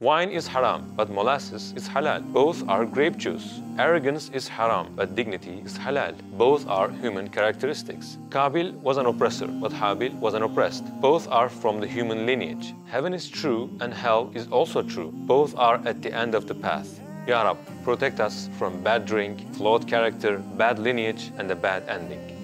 Wine is haram, but molasses is halal. Both are grape juice. Arrogance is haram, but dignity is halal. Both are human characteristics. Kabil was an oppressor, but Habil was an oppressed. Both are from the human lineage. Heaven is true and hell is also true. Both are at the end of the path. Ya Rab, protect us from bad drink, flawed character, bad lineage, and a bad ending.